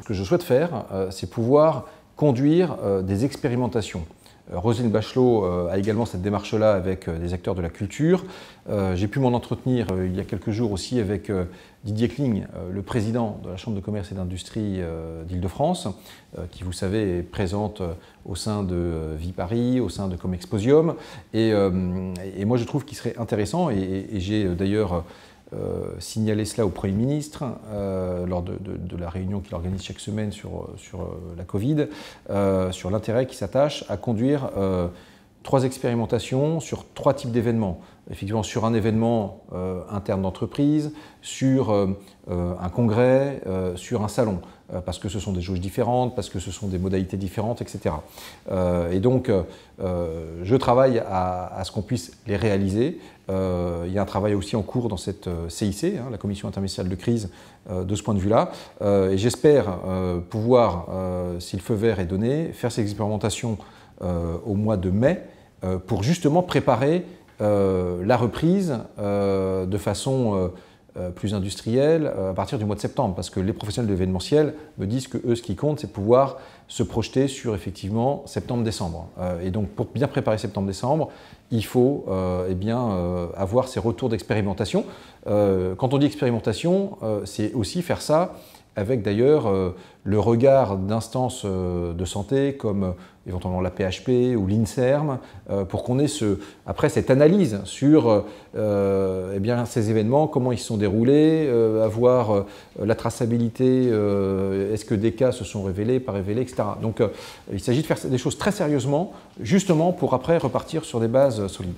Ce que je souhaite faire, c'est pouvoir conduire des expérimentations. Roselyne Bachelot a également cette démarche-là avec des acteurs de la culture. J'ai pu m'en entretenir il y a quelques jours aussi avec Didier Kling, le président de la Chambre de commerce et d'industrie d'Île-de-France, qui, vous savez, est présente au sein de Vie Paris, au sein de Comexposium. Et, moi, je trouve qu'il serait intéressant, et j'ai d'ailleurs euh, signaler cela au Premier ministre euh, lors de, la réunion qu'il organise chaque semaine sur, sur euh, la Covid, sur l'intérêt qui s'attache à conduire trois expérimentations sur trois types d'événements. Effectivement, sur un événement interne d'entreprise, sur un congrès, sur un salon, parce que ce sont des jauges différentes, parce que ce sont des modalités différentes, etc. et donc, je travaille à ce qu'on puisse les réaliser. Euh, il y a un travail aussi en cours dans cette CIC, euh, hein, la Commission interministérielle de crise, euh, de ce point de vue-là. et j'espère pouvoir, si le feu vert est donné, faire ces expérimentations au mois de mai pour justement préparer la reprise de façon euh, plus industriel euh, à partir du mois de septembre, parce que les professionnels de l'événementiel me disent que eux, ce qui compte, c'est pouvoir se projeter sur effectivement septembre-décembre. Euh, et donc, pour bien préparer septembre-décembre, il faut eh avoir ces retours d'expérimentation. quand on dit expérimentation, c'est aussi faire ça avec d'ailleurs euh, le regard d'instances euh, de santé comme euh, éventuellement la PHP ou l'INSERM, pour qu'on ait après cette analyse sur eh ces événements, comment ils se sont déroulés, avoir la traçabilité, est-ce que des cas se sont révélés, pas révélés, etc. Donc il s'agit de faire des choses très sérieusement, justement pour après repartir sur des bases solides.